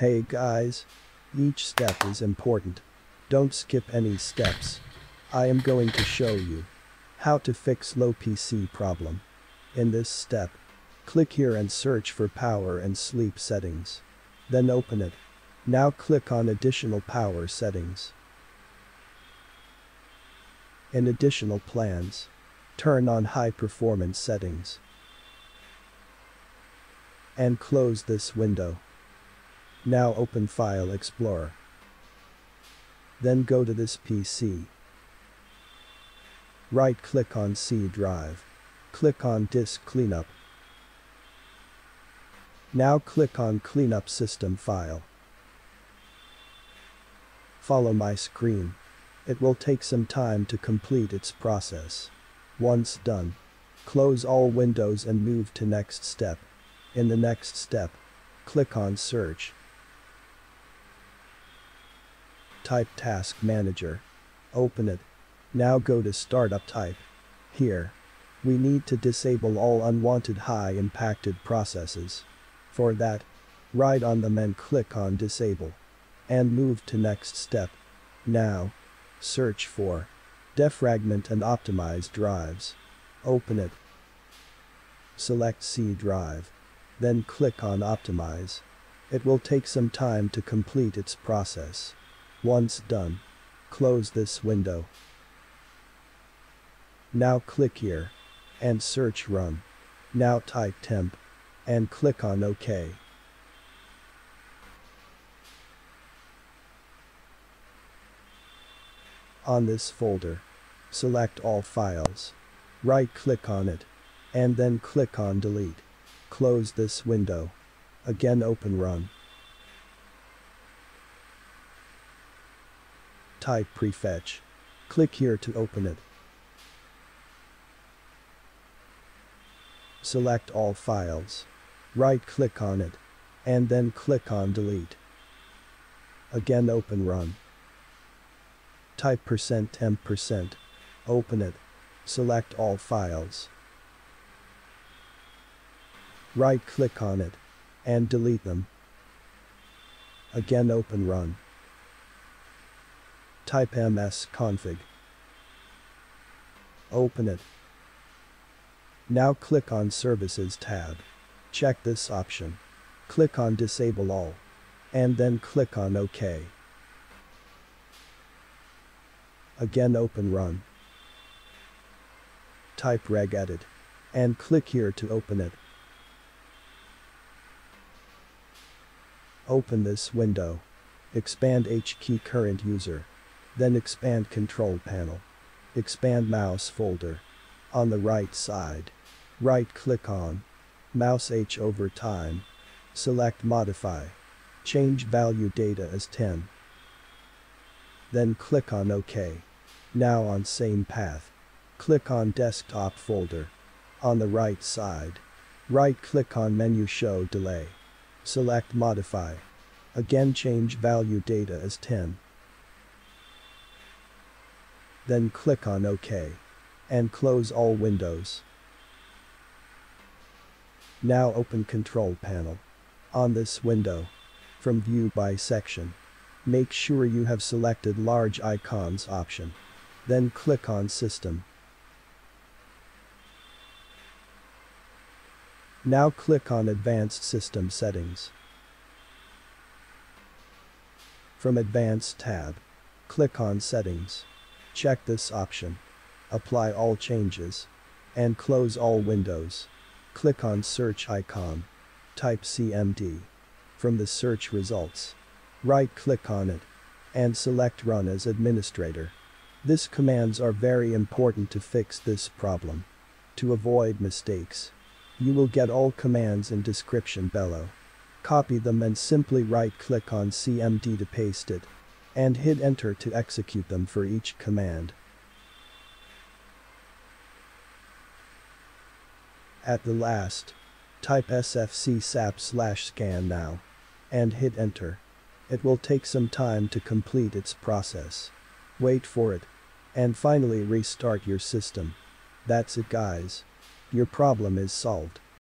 Hey guys. Each step is important. Don't skip any steps. I am going to show you how to fix low PC problem. In this step, click here and search for power and sleep settings. Then open it. Now click on additional power settings. In additional plans, turn on high performance settings and close this window. Now open File Explorer. Then go to this PC. Right click on C drive. Click on Disk Cleanup. Now click on Cleanup System File. Follow my screen. It will take some time to complete its process. Once done, close all windows and move to next step. In the next step, click on Search. Type Task Manager. Open it. Now go to Startup Type. Here, we need to disable all unwanted high impacted processes. For that, right on them and click on Disable. And move to next step. Now, search for defragment and optimize drives. Open it. Select C drive. Then click on optimize. It will take some time to complete its process. Once done, close this window. Now click here and search run. Now type temp and click on OK. On this folder, select all files. Right click on it and then click on delete. Close this window. Again open run. Type prefetch. Click here to open it. Select all files. Right click on it. And then click on delete. Again open run. Type percent temp percent. Open it. Select all files. Right click on it. And delete them. Again open run. Type ms config. Open it. Now click on Services tab. Check this option. Click on Disable All. And then click on OK. Again open Run. Type regedit. And click here to open it. Open this window. Expand H key current user. Then expand control panel. Expand mouse folder. On the right side. Right click on. Mouse Hover time. Select modify. Change value data as 10. Then click on OK. Now on same path. Click on desktop folder. On the right side. Right click on menu show delay. Select modify. Again change value data as 10. Then click on OK. And close all windows. Now open control panel. On this window. From view by section. Make sure you have selected large icons option. Then click on system. Now click on advanced system settings. From advanced tab. Click on settings. Check this option. Apply all changes. And close all windows. Click on search icon. Type CMD. From the search results. Right click on it. And select run as administrator. This commands are very important to fix this problem. To avoid mistakes. You will get all commands in description below. Copy them and simply right click on CMD to paste it. And hit enter to execute them for each command. At the last, type sfc sap slash scan now. And hit enter. It will take some time to complete its process. Wait for it. And finally restart your system. That's it guys. Your problem is solved.